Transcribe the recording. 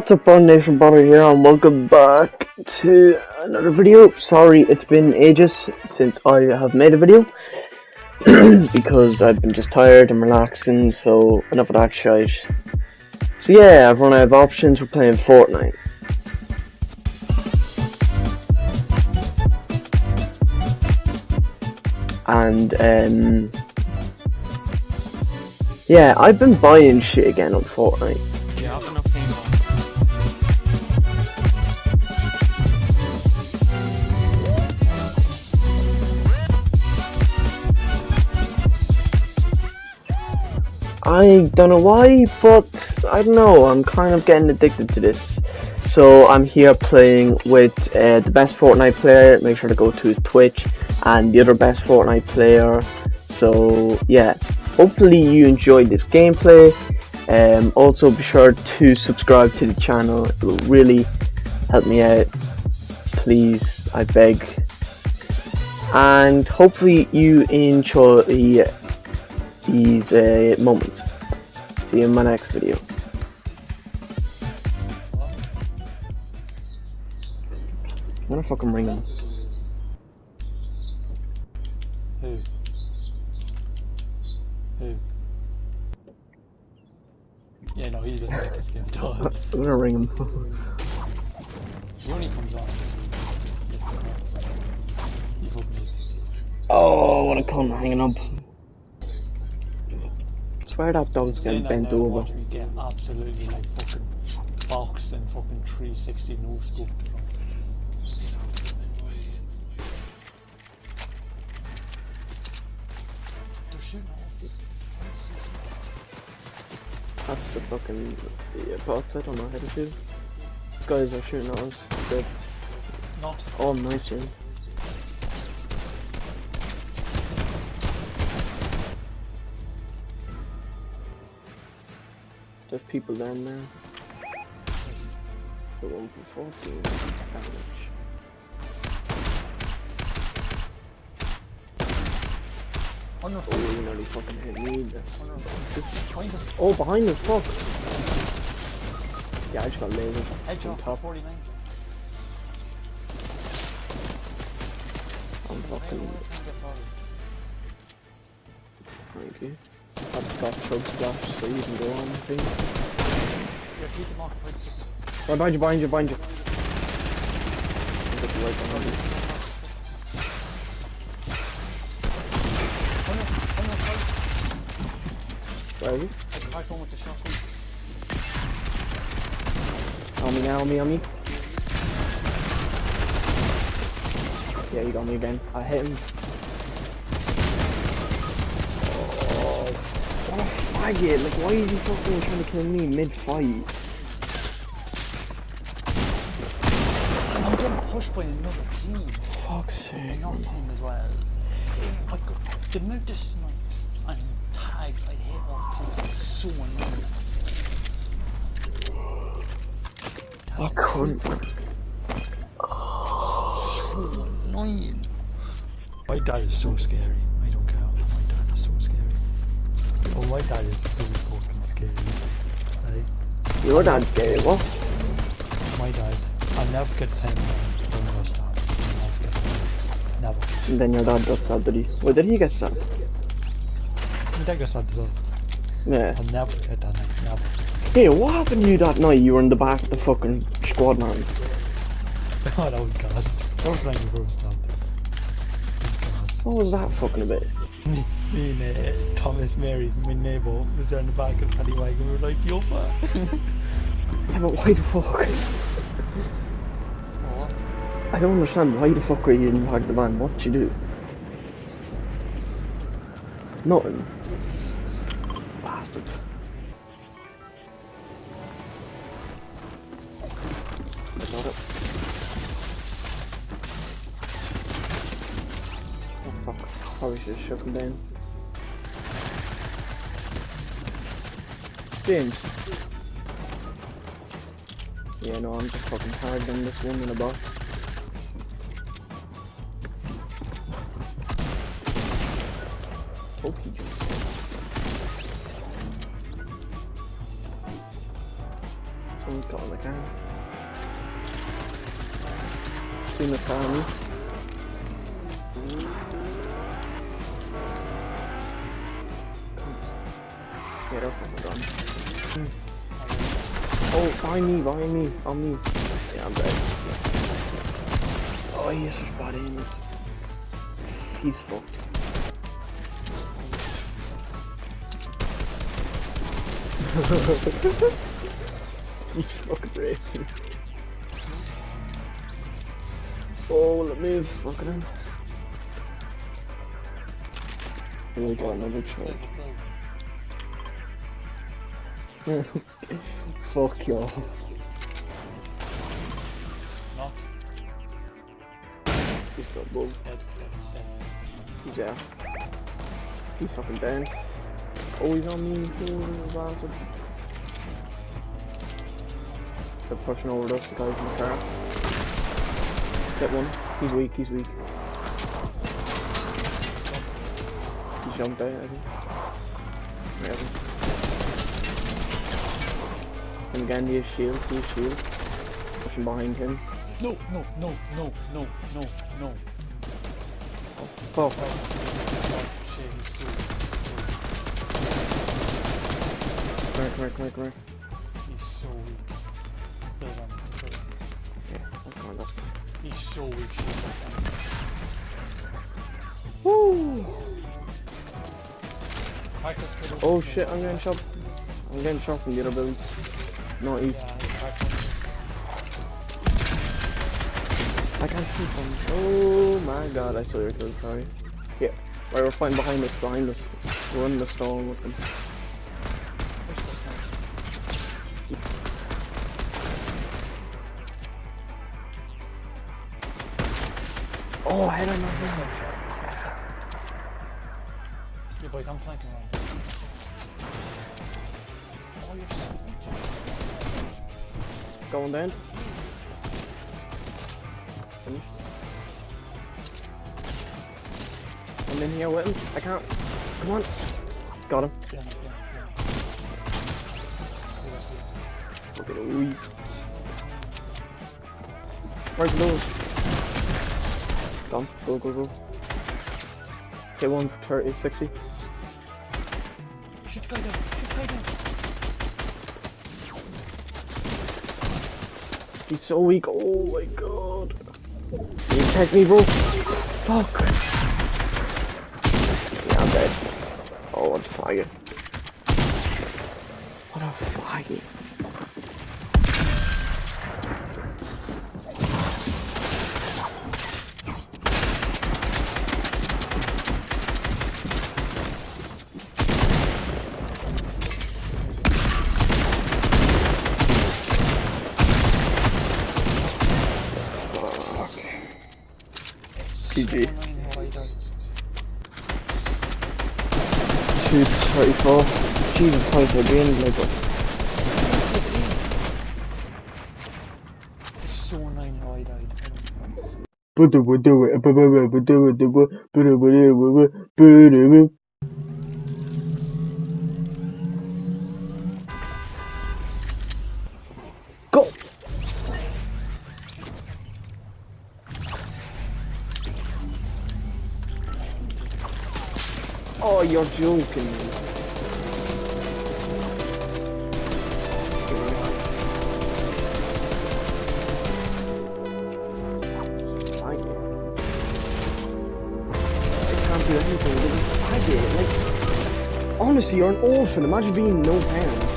What's up, Bond Nation Butter here, and welcome back to another video. Sorry, it's been ages since I have made a video because I've been just tired and relaxing. So enough of that shite. So yeah, everyone, I've options. We're playing Fortnite. And um, yeah, I've been buying shit again on Fortnite. Yeah, I don't know why, but I don't know. I'm kind of getting addicted to this. So I'm here playing with uh, the best Fortnite player. Make sure to go to Twitch and the other best Fortnite player. So yeah, hopefully you enjoyed this gameplay. Um, also be sure to subscribe to the channel. It will really help me out. Please, I beg. And hopefully you enjoy these uh, moments. See you in my next video. I'm gonna fucking ring him. Who? Who? Yeah, no, he doesn't like this game at all. I'm gonna ring him. He comes on. You fucking idiot. oh, what a cunt hanging up. Swear that dog's getting that bent over. watch me get absolutely like fucking boxed and fucking 360 no scope. They're shooting at us. That's the fucking yeah, box. I don't know how to do. Guys are shooting at us. Good. Not. Oh, nice one. There's people down there. The one for 14 damage. The Oh, you nearly fucking hit me. there. Behind us. Oh, behind us, fuck! Yeah, I just got lasered. On off top. 49. I'm fucking. we're trying to get forward. Thank you. I've got chug splash so you can go on, I think. Yeah, keep them off. Right, keep- Right behind you, behind you, behind you. I'm just right behind you. On the, on the side. Where are you? I cracked one with the shotgun. On me now, on me, on me. Yeah, you got me again. I hit him. Faggot. Like, why is he fucking trying to kill me mid-fight? I'm getting pushed by another team. Fuck's sake. Another team as well. Like, the amount of snipes and tags I hit off team is so annoying. I couldn't. So annoying. My dad is so scary. I don't Oh, my dad is so fucking scary. Right? Your dad's scary, what? My dad. I'll never time when I was dad. Never it. Never. And then your dad got sad, did he? Where did he get sad? My dad got sad as well. Yeah. I'll never forget that night. Never. Hey, what happened to you that night? You were in the back of the fucking squad, man. Oh, that was gas. That was like the first time. What was that fucking about? Me, and uh, Thomas Mary, my neighbour, was there in the back of paddy wagon. We were like, yo, fuck. Yeah, but why the fuck? I don't understand. Why the fuck are you in the back of the van? What'd you do? Nothing. Bastards. probably should have him. James. Yeah, no, I'm just fucking tired on this one in a box. Someone's got all the cannon. Seen the cannon. Where the fuck was I? Oh, find me, find me, on me. Yeah, I'm dead. Oh, he is spotted in this. He's fucked. He's fucking racing. Oh, let me move? Look at him. Got another charge. Fuck you. Not He's got dead, dead, dead. He's out. He's fucking down. Oh, he's on me. They're pushing over us, the guys in the car. Get one. He's weak, he's weak. He jumped out, I think. Again, he has shield, has shield. Pushing behind him. No, no, no, no, no, no, no. Fuck. Oh, shit, he's so, so, Come here, come here, come here, come here. he's so weak. Kill him, kill him. Yeah, that's fine, that's fine. He's so weak, shit. Woo! Practice kill him. Oh shit, I'm getting shot. I'm getting shot from the other building. No. Yeah. I can't see from. Oh my god, I saw your kill, sorry. Yeah, right, we're fighting behind us, behind us. We're in the storm with them. Push this now. Oh, head on my head. shot, stop shot. Yeah, boys, I'm flanking around. Going down. Finished. I'm in here with him. I can't. Come on. Got him. Yeah, yeah, yeah. Look at it. Wee. Gone. Go, go, go. Hit one, 30, 60. Shoot the guy down, shoot the down. He's so weak. Oh my god. You attack me, bro. Fuck. Yeah, I'm dead. Oh, what a faggot. What a faggot. bro. Jesus Christ, they're being like It's Go! Oh, you're joking me. Honestly, you're an orphan. Imagine being no parents.